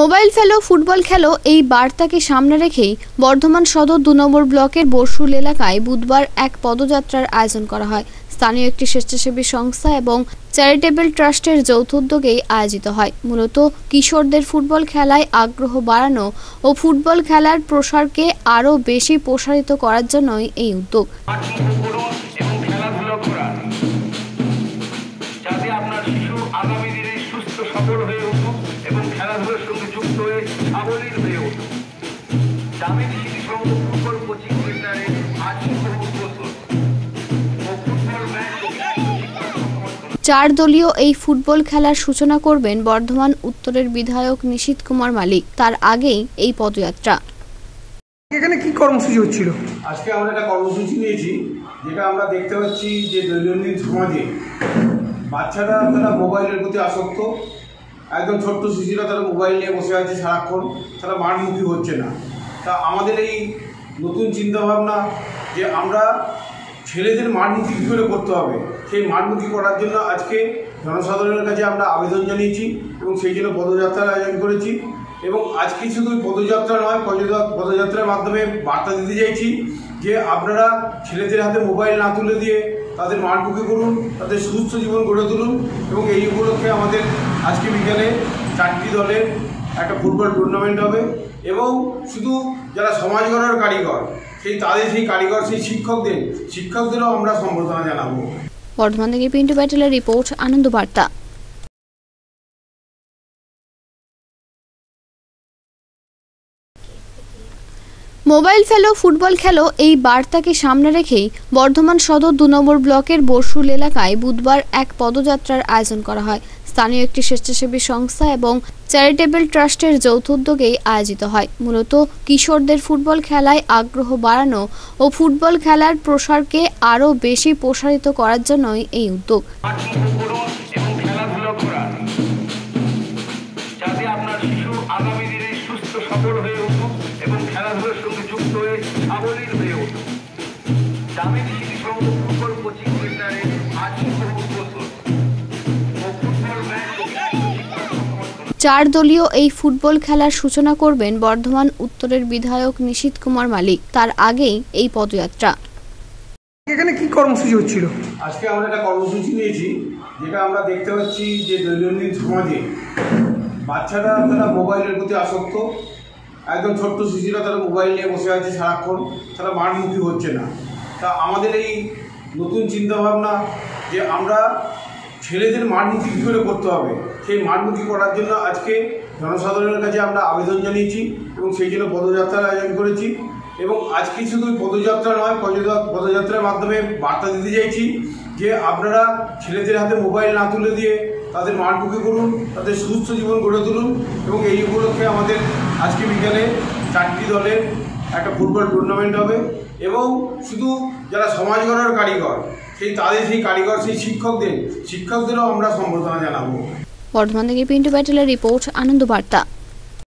Mobile ফেলো, football খেলো, এই বার্তাকে সামনে রেখেই বর্ধমান সদর দু নম্বর ব্লকের বর্ষুল এলাকায় বুধবার এক পদযাত্রার আয়োজন করা হয়। স্থানীয় একটি স্বেচ্ছাসেবী সংস্থা এবং চ্যারিটেবল ট্রাস্টের যৌথ উদ্যোগেই আয়োজিত হয়। মূলত কিশোরদের ফুটবল খেলায় আগ্রহ বাড়ানো ও ফুটবল খেলার প্রসারকে আরও বেশি প্রসারিত করার জন্যই এই উদ্যোগ। দামিনী ফুটবল কোচিং সেন্টারে। চার দলীয় এই ফুটবল খেলার সূচনা করবেন বর্ধমান উত্তরের বিধায়ক নিশীত কুমার মালিক তার আগেই এই পদযাত্রা এখানে কি কর্মসূচি হচ্ছিল আজকে আমরা একটা কর্মসূচি নিয়েছি যেটা আমরা দেখতে পাচ্ছি যে দৈনন্দিন সমাজে বাচ্চারা তারা মোবাইলের প্রতি আসক্ত একদম ছোট্ট শিশুরা তারা মোবাইল নিয়ে বসে আছে সারাক্ষণ, তারা মাঠমুখী হচ্ছে না। তা আমাদের এই নতুন চিন্তাভাবনা যে আমরা ছেলেদের মাঠমুখী কী করে করতে হবে, সেই মাঠমুখী করার জন্য আজকে জনসাধারণের কাছে আমরা আবেদন জানিয়েছি এবং সেই জন্য পদযাত্রার আয়োজন করেছি এবং আজকে শুধু পদযাত্রা নয় পদযা- পদযাত্রার মাধ্যমে বার্তা দিতে চাইছি যে আপনারা ছেলেদের হাতে মোবাইল না তুলে দিয়ে তাদের মাঠমুখী করুন, তাদের সুস্থ জীবন গড়ে তুলুন এবং এই উপলক্ষে আমাদের আজকে বিকালে চারটি দলের একটা ফুটবল টুর্নামেন্ট হবে এবং শুধু যারা সমাজ গড়ার কারিগর, সেই তাদের সেই কারিগর, সেই শিক্ষকদের, শিক্ষকদেরও আমরা সম্বর্ধনা জানাব। বর্ধমান থেকে পিন্টু প্যাটেলের রিপোর্ট আনন্দ বার্তা মোবাইল ফেলো, ফুটবল খেলো, এই বার্তাকে সামনে রেখেই বর্ধমান সদর দু নম্বর ব্লকের বর্ষুল এলাকায় বুধবার এক পদযাত্রার আয়োজন করা হয়। স্থানীয় একটি স্বেচ্ছাসেবী সংস্থা এবং চ্যারিটেবল ট্রাস্টের যৌথ উদ্যোগেই আয়োজিত হয়। মূলত কিশোরদের ফুটবল খেলায় আগ্রহ বাড়ানো ও ফুটবল খেলার প্রসারকে আরও বেশি প্রসারিত করার জন্যই এই উদ্যোগ। সাবলীল হয়ে উঠুক দামিনী সংঘ ফুটবল কোচিং সেন্টারে আজ। চার দলীয় এই ফুটবল খেলার সূচনা করবেন বর্ধমান উত্তরের বিধায়ক নিশীত কুমার মালিক। তার আগেই এই পদযাত্রা। এখানে কি কর্মসূচি হচ্ছিল? আজকে আমরা একটা কর্মসূচি নিয়েছি যেটা আমরা দেখতে পাচ্ছি যে দৈনন্দিন সমাজে বাচ্চারা তারা মোবাইলের প্রতি আসক্ত একদম ছোট্ট শিশুরা তারা মোবাইল নিয়ে বসে আছে সারাক্ষণ, তারা মাঠমুখী হচ্ছে না। তা আমাদের এই নতুন চিন্তাভাবনা যে আমরা ছেলেদের মাঠমুখী কী করে করতে হবে, সেই মাঠমুখী করার জন্য আজকে জনসাধারণের কাছে আমরা আবেদন জানিয়েছি এবং সেই জন্য পদযাত্রার আয়োজন করেছি এবং আজকে শুধু পদযাত্রা নয় পদযা- পদযাত্রার মাধ্যমে বার্তা দিতে চাইছি যে আপনারা ছেলেদের হাতে মোবাইল না তুলে দিয়ে তাদের মাঠমুখী করুন, তাদের সুস্থ জীবন গড়ে তুলুন এবং এই উপলক্ষে আমাদের আজকে বিকালে চারটি দলের একটা ফুটবল টুর্নামেন্ট হবে এবং শুধু যারা সমাজ গড়ার কারিগর, সেই তাদের সেই কারিগর, সেই শিক্ষকদের, শিক্ষকদেরও আমরা সম্বর্ধনা জানাব। বর্ধমান থেকে পিন্টু প্যাটেলের রিপোর্ট আনন্দ বার্তা